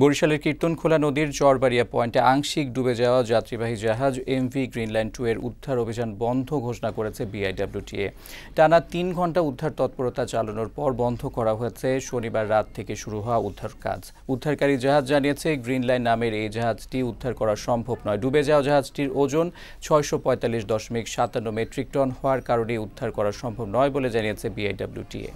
বরিশালের কীর্তনখোলা নদীর চরবাড়িয়া পয়েন্টে আংশিক ডুবে যাওয়া যাত্রীবাহী জাহাজ এমভি গ্রিনল্যান্ড টু এর উদ্ধার অভিযান বন্ধ ঘোষণা করেছে বিআইডব্লিউটিএ। টানা তিন ঘণ্টা উদ্ধার তৎপরতা চালানোর পর বন্ধ করা হয়েছে শনিবার রাত থেকে শুরু হওয়া উদ্ধার কাজ। উদ্ধারকারী জাহাজ জানিয়েছে, গ্রিনল্যান্ড নামের এই জাহাজটি উদ্ধার করা সম্ভব নয়। ডুবে যাওয়া জাহাজটির ওজন ছয়শো পঁয়তাল্লিশ দশমিক সাতান্ন মেট্রিক টন হওয়ার কারণে উদ্ধার করা সম্ভব নয় বলে জানিয়েছে বিআইডব্লিউটিএ।